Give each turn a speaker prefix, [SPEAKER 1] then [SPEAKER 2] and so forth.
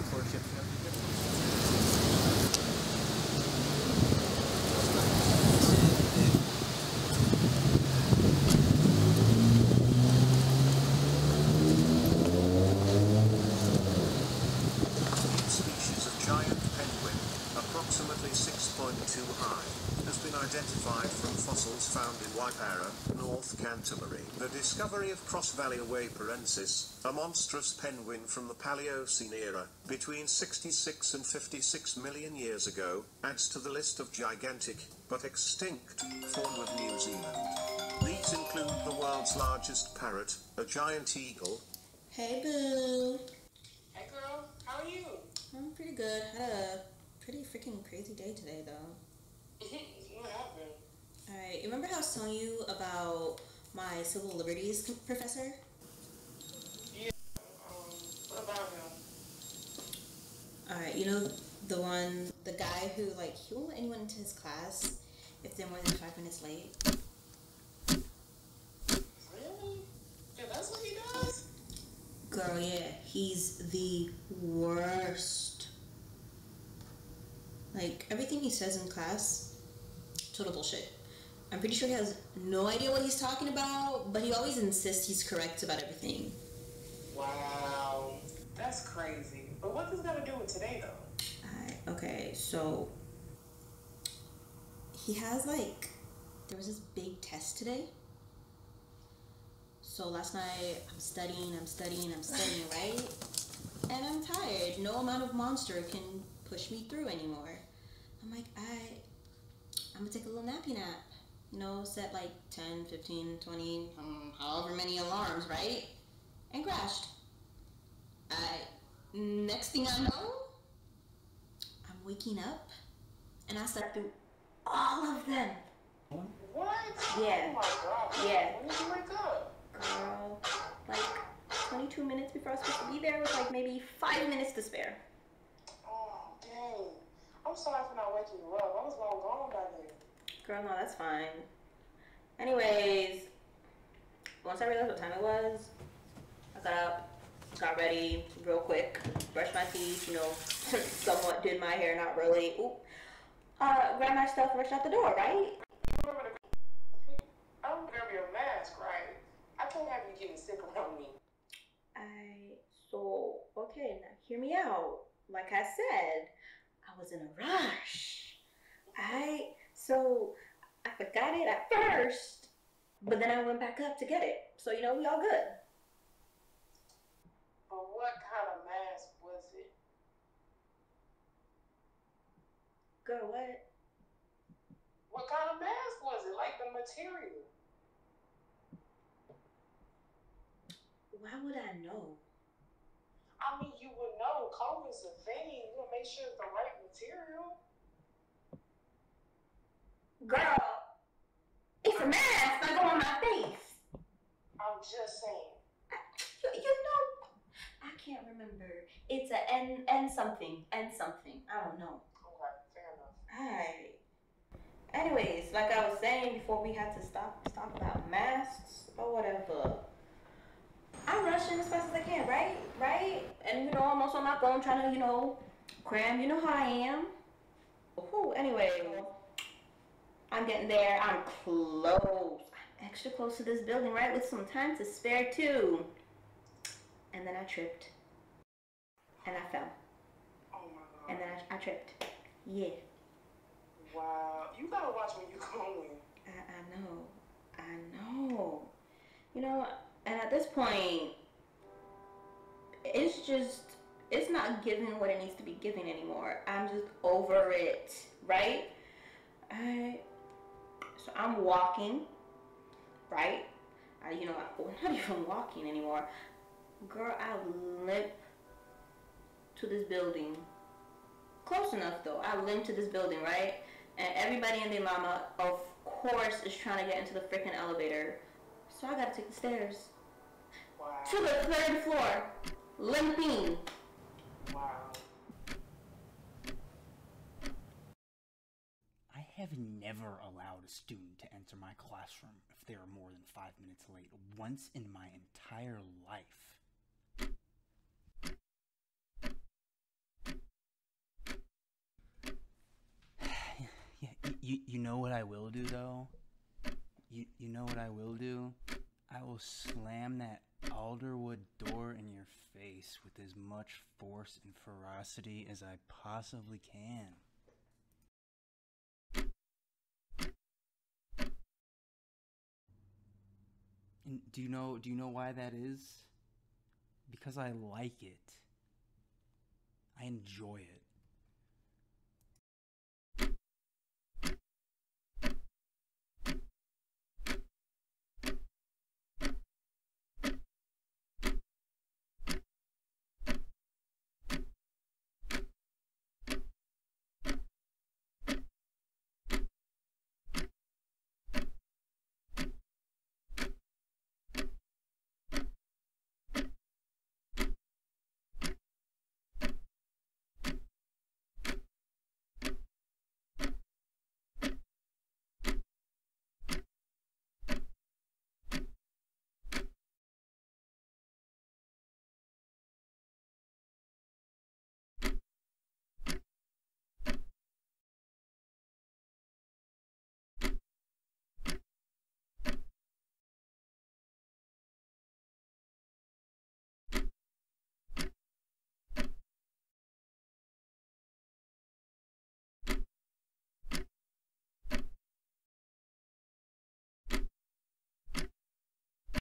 [SPEAKER 1] before ships have
[SPEAKER 2] species of giant penguin, approximately 6.2 high, has been identified from fossils found in Waipara, North Canterbury. The discovery of Crossvallia waiparensis, a monstrous penguin from the Paleocene era, between 66 and 56 million years ago, adds to the list of gigantic, but extinct, fauna of New Zealand. These include the world's largest parrot, a giant eagle,
[SPEAKER 3] Hey boo.
[SPEAKER 4] Hey girl, how are you?
[SPEAKER 3] I'm pretty good. Had a pretty freaking crazy day today though.
[SPEAKER 4] What happened?
[SPEAKER 3] Alright, you remember how I was telling you about my civil liberties professor?
[SPEAKER 4] Yeah. Um, what about him?
[SPEAKER 3] Alright, you know the one, the guy who like he won't let anyone into his class if they're more than five minutes late.
[SPEAKER 4] Really? Yeah, that's what he does?
[SPEAKER 3] Girl, yeah, he's the worst. Like everything he says in class, total bullshit. I'm pretty sure he has no idea what he's talking about, but he always insists he's correct about everything.
[SPEAKER 4] Wow. That's crazy. But what does that got to do with today though?
[SPEAKER 3] Okay, so he has like there was this big test today. So last night I'm studying, I'm studying, I'm studying, right? And I'm tired. No amount of monster can push me through anymore. I'm like, I I'm gonna take a little nappy nap. You know, set like 10, 15, 20, um, however many alarms, right? And crashed. I next thing I know, I'm waking up and I slept through all of them.
[SPEAKER 4] What?
[SPEAKER 3] Yeah.
[SPEAKER 4] Oh my god.
[SPEAKER 3] Yeah.
[SPEAKER 4] When did you wake up?
[SPEAKER 3] Girl, like 22 minutes before I was supposed to be there with like maybe five minutes to spare.
[SPEAKER 4] Oh, dang. I'm sorry for not waking you up. I was long gone by then.
[SPEAKER 3] Girl, no, that's fine. Anyways, once I realized what time it was, I got up, got ready real quick, brushed my teeth, you know, somewhat did my hair, not really. Oop. Uh, grabbed my stuff, rushed out the door, right?
[SPEAKER 4] I'm gonna be a mask, right? I can't have you getting sick around me.
[SPEAKER 3] I so okay now hear me out. Like I said, I was in a rush. I so I forgot it at first, but then I went back up to get it. So you know we all good.
[SPEAKER 4] But what kind of mask was it?
[SPEAKER 3] Girl, what?
[SPEAKER 4] What kind of mask was it? Like the material?
[SPEAKER 3] Why would I know?
[SPEAKER 4] I mean, you would know. COVID's a thing. You would make sure it's the right material.
[SPEAKER 3] Girl, it's a mask. I go on my face.
[SPEAKER 4] I'm just saying.
[SPEAKER 3] You, you know, I can't remember. It's a N N something N something. I don't know.
[SPEAKER 4] Okay, fair enough.
[SPEAKER 3] Alright. Anyways, like I was saying before we had to stop stop about masks or whatever. I'm rushing as fast as I can, right? Right? And you know, I'm also on my phone trying to, you know, cram. You know how I am. Whew, anyway, I'm getting there. I'm close. I'm extra close to this building, right? With some time to spare too. And then I tripped. And I fell.
[SPEAKER 4] Oh my god.
[SPEAKER 3] And then I, I tripped. Yeah.
[SPEAKER 4] Wow. You gotta watch when you going.
[SPEAKER 3] I, I know. I know. You know, and at this point, it's just, it's not giving what it needs to be giving anymore. I'm just over it, right? I, so I'm walking, right? I, you know, I'm not even walking anymore. Girl, I limp to this building. Close enough though. I limp to this building, right? And everybody and their mama, of course, is trying to get into the freaking elevator. So I gotta take the stairs
[SPEAKER 4] Wow.
[SPEAKER 3] to the third floor, limping.
[SPEAKER 1] have never allowed a student to enter my classroom if they are more than five minutes late once in my entire life. yeah, you, you know what I will do though? You, you know what I will do? I will slam that alderwood door in your face with as much force and ferocity as I possibly can. And do you know do you know why that is? Because I like it. I enjoy it.